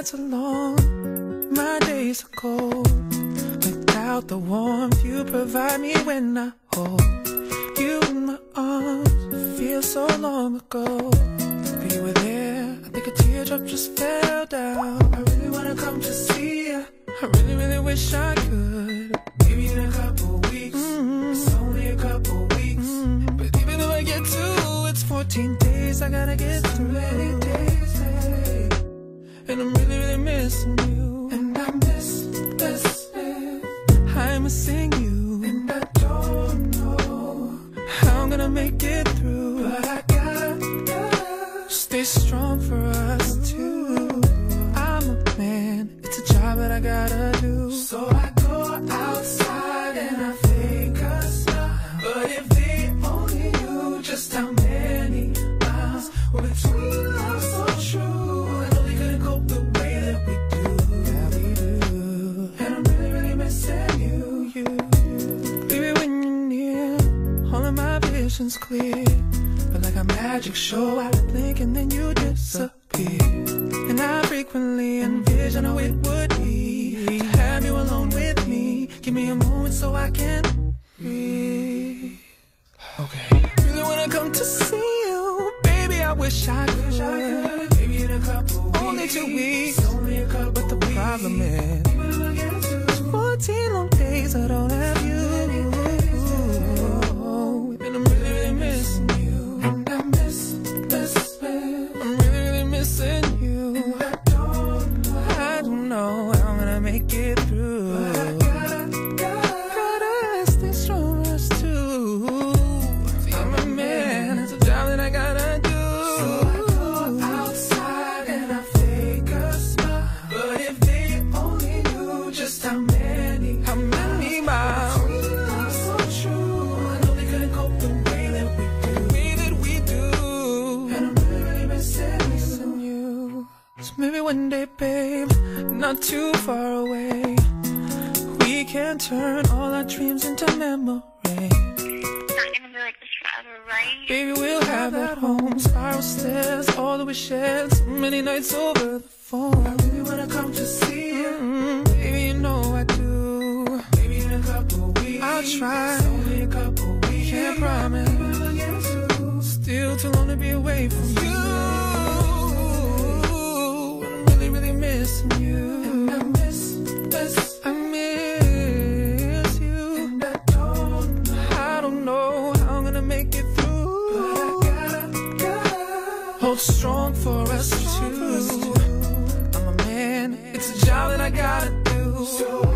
nights are long, my days are cold. Without the warmth you provide me when I hold you in my arms, it feels so long ago. But you were there, I think a teardrop just fell down. I really wanna come to see you. I really, really wish I could. Maybe in a couple weeks, it's only a couple weeks. But even though I get two, it's 14 days I gotta get through. Missing you. And I miss, miss. I'm missing you. And I don't know how I'm gonna make it through. But I gotta stay strong for us two. I'm a man, it's a job that I gotta do. So I vision's clear. But like a magic show, I blink and then you disappear. And I frequently envision how it would be to have you alone with me. Give me a moment so I can breathe. Okay. Really wanna come to see you, baby. I wish I could. Maybe in a couple. Only two weeks. Only a couple but the problem is, 14 long days I don't have one day, babe, not too far away, we can turn all our dreams into memories. not gonna be like this forever, right? Baby, we'll have that home. Spiral stairs, all that we shared. So many nights over the phone. strong for us too. I'm a man, it's a job that I gotta do.